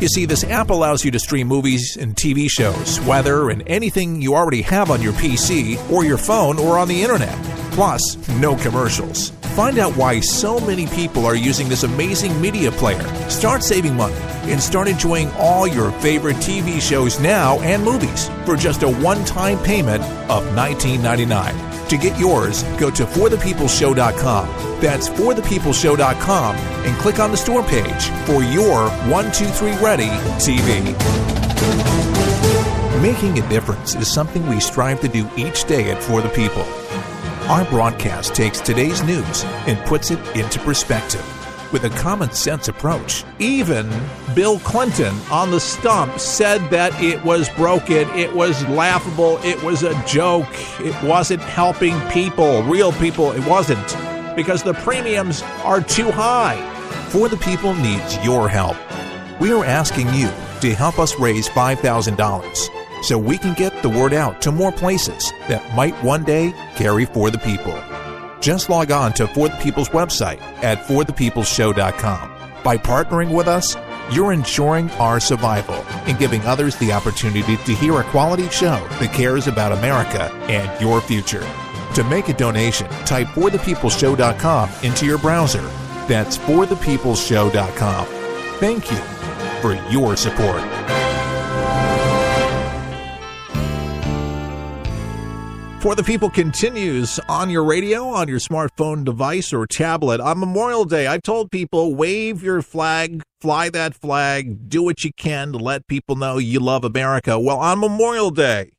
You see, this app allows you to stream movies and TV shows, weather, and anything you already have on your PC or your phone or on the internet. Plus, no commercials. Find out why so many people are using this amazing media player. Start saving money and start enjoying all your favorite TV shows now and movies for just a one time payment of $19.99. To get yours, go to forthepeopleshow.com. That's forthepeopleshow.com and click on the store page for your 123 Ready TV. Making a difference is something we strive to do each day at For the People. Our broadcast takes today's news and puts it into perspective with a common sense approach. Even Bill Clinton on the stump said that it was broken, it was laughable, it was a joke, it wasn't helping people, real people, it wasn't, because the premiums are too high. For the People needs your help. We are asking you to help us raise $5,000 so we can get the word out to more places that might one day carry for the people. Just log on to For the People's website at forthepeopleshow.com. By partnering with us, you're ensuring our survival and giving others the opportunity to hear a quality show that cares about America and your future. To make a donation, type forthepeopleshow.com into your browser. That's forthepeopleshow.com. Thank you for your support. For the People continues on your radio, on your smartphone device or tablet. On Memorial Day, I've told people wave your flag, fly that flag, do what you can to let people know you love America. Well, on Memorial Day,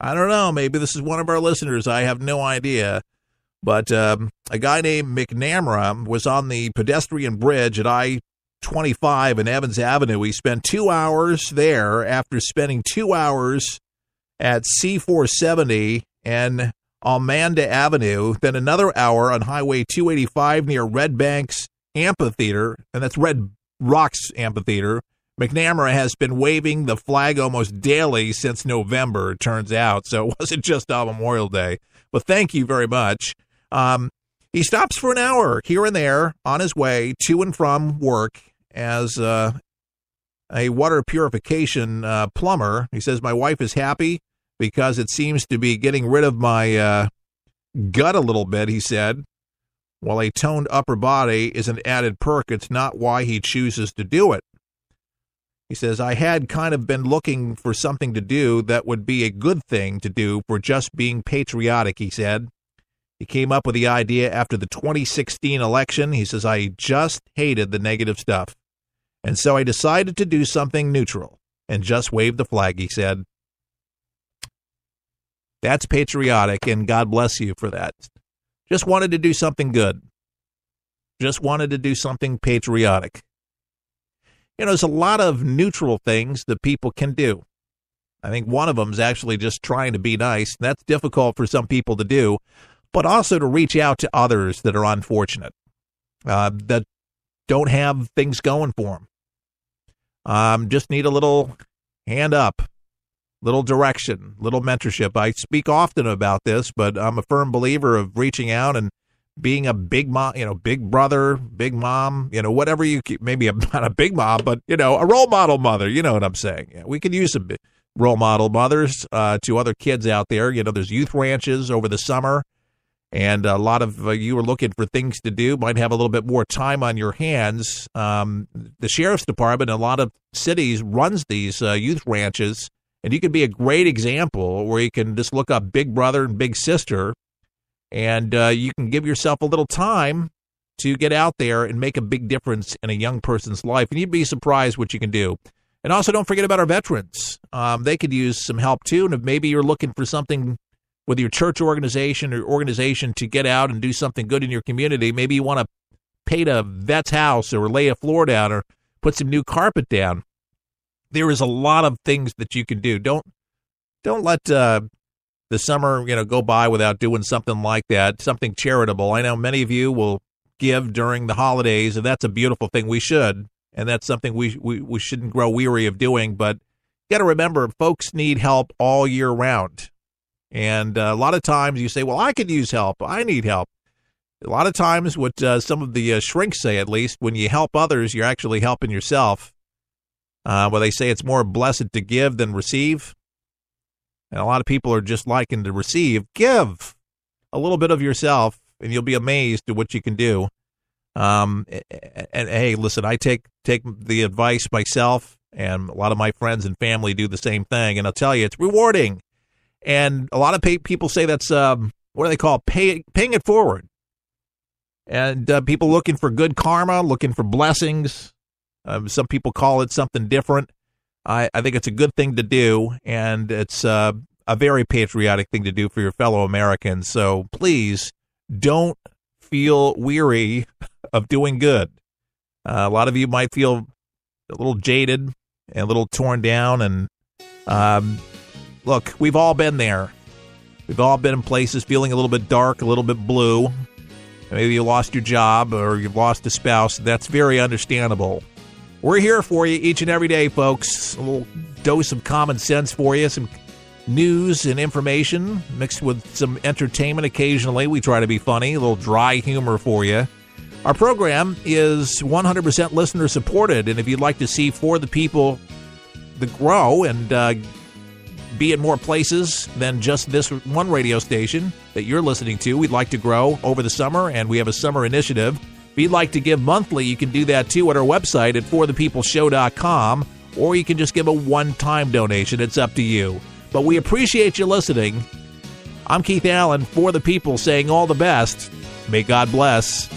I don't know, maybe this is one of our listeners. I have no idea. But um, a guy named McNamara was on the pedestrian bridge at I 25 in Evans Avenue. He spent two hours there after spending two hours at C470 and Amanda Avenue, then another hour on Highway 285 near Red Banks Amphitheater, and that's Red Rocks Amphitheater. McNamara has been waving the flag almost daily since November, it turns out. So it wasn't just on Memorial Day. But thank you very much. Um, he stops for an hour here and there on his way to and from work as uh, a water purification uh, plumber. He says, My wife is happy because it seems to be getting rid of my uh, gut a little bit, he said. While a toned upper body is an added perk, it's not why he chooses to do it. He says, I had kind of been looking for something to do that would be a good thing to do for just being patriotic, he said. He came up with the idea after the 2016 election. He says, I just hated the negative stuff. And so I decided to do something neutral and just wave the flag, he said. That's patriotic, and God bless you for that. Just wanted to do something good. Just wanted to do something patriotic. You know, there's a lot of neutral things that people can do. I think one of them is actually just trying to be nice. That's difficult for some people to do, but also to reach out to others that are unfortunate, uh, that don't have things going for them. Um, just need a little hand up, little direction, little mentorship. I speak often about this, but I'm a firm believer of reaching out and being a big mom, you know, big brother, big mom, you know, whatever you keep, maybe a, not a big mom, but you know, a role model mother. You know what I'm saying? Yeah, we could use some role model mothers uh, to other kids out there. You know, there's youth ranches over the summer, and a lot of uh, you are looking for things to do. Might have a little bit more time on your hands. Um, the sheriff's department a lot of cities runs these uh, youth ranches and you could be a great example where you can just look up Big Brother and Big Sister, and uh, you can give yourself a little time to get out there and make a big difference in a young person's life. And you'd be surprised what you can do. And also, don't forget about our veterans. Um, they could use some help too. And if maybe you're looking for something with your church organization or organization to get out and do something good in your community, maybe you want to paint a vet's house or lay a floor down or put some new carpet down there is a lot of things that you can do. Don't don't let uh, the summer you know go by without doing something like that, something charitable. I know many of you will give during the holidays, and that's a beautiful thing. We should, and that's something we we, we shouldn't grow weary of doing. But you got to remember, folks need help all year round, and uh, a lot of times you say, "Well, I could use help. I need help." A lot of times, what uh, some of the uh, shrinks say, at least, when you help others, you're actually helping yourself uh, where they say it's more blessed to give than receive. And a lot of people are just liking to receive. Give a little bit of yourself, and you'll be amazed at what you can do. Um, and, and hey, listen, I take take the advice myself, and a lot of my friends and family do the same thing. And I'll tell you, it's rewarding. And a lot of pay, people say that's um, what do they call pay, paying it forward. And uh, people looking for good karma, looking for blessings. Um, some people call it something different. I, I think it's a good thing to do, and it's uh, a very patriotic thing to do for your fellow Americans. So please don't feel weary of doing good. Uh, a lot of you might feel a little jaded and a little torn down. And um, look, we've all been there. We've all been in places feeling a little bit dark, a little bit blue. Maybe you lost your job or you've lost a spouse. That's very understandable. We're here for you each and every day, folks. A little dose of common sense for you, some news and information mixed with some entertainment occasionally. We try to be funny, a little dry humor for you. Our program is 100% listener supported, and if you'd like to see For the People the grow and uh, be in more places than just this one radio station that you're listening to, we'd like to grow over the summer, and we have a summer initiative. If you'd like to give monthly, you can do that too at our website at forthepeopleshow.com, or you can just give a one time donation. It's up to you. But we appreciate you listening. I'm Keith Alan for the people saying all the best. May God bless.